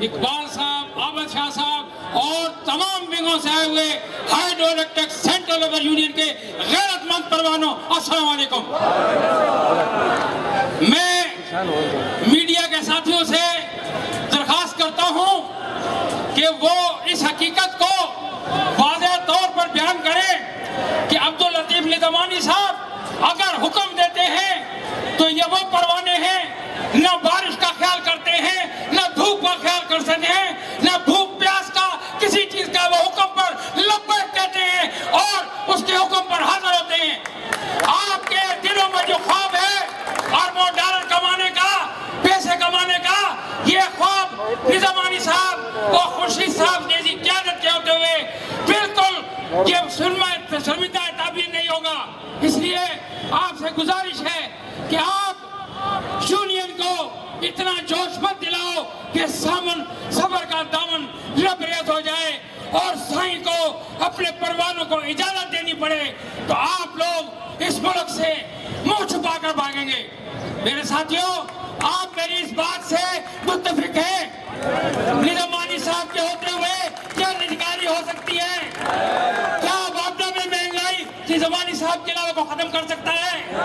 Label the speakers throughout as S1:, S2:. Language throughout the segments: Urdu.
S1: اقبال صاحب عابد شاہ صاحب اور تمام ونگوں سے آئے ہوئے hydro electric central labour union کے غیرت مند پروانوں، السلام علیکم۔ میں میڈیا کے ساتھیوں سے درخواست کرتا ہوں کہ وہ اس حقیقت کو واضح طور پر بیان کریں کہ عبداللطیف نظمانی صاحب اگر حکم دیتے ہیں تو یہ وہ پروانے ہیں، نہ بارش کا خیال کرتے ہیں نہ دھوپ کا خیال کر سکتے ہیں نہ بھوک پیاس کا کسی چیز کا وہ حکم پر لبیک کہتے ہیں اور اس کے حکم پر حاضر ہوتے ہیں آپ کے دلوں میں جو خواب ہے اربوں ڈالر کمانے کا پیسے کمانے کا یہ خواب نظامانی صاحب اور خورشید صاحب جیسی قیادت کے ہوتے ہوئے بالکل یہ شرمندہ تعبیر نہیں ہوگا۔ اس لیے آپ سے گزارش ہے کہ آپ یونین کو اتنا جوش مت دلاؤ کہ سامن صبر کا دامن لبریز ہو جائے اور سائیں کو اپنے پروانوں کو اجازت دینی پڑے تو آپ لوگ اس ملک سے منہ چھپا کر بھاگیں گے۔ میرے ساتھیوں، آپ میری اس بات سے متفق ہیں نظامانی صاحب کے ہوتے ہوئے کیا نجکاری ہو سکتی ہے کیا معاملہ میں کہ زمانی صاحب کے علاوہ کو ختم کر سکتا ہے؟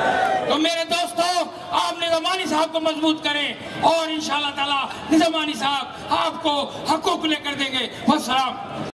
S1: تو میرے دوستوں آپ نظامانی صاحب کو مضبوط کریں اور انشاءاللہ تعالی نظامانی صاحب آپ کو حقوق لے کر دیں گے۔ والسلام۔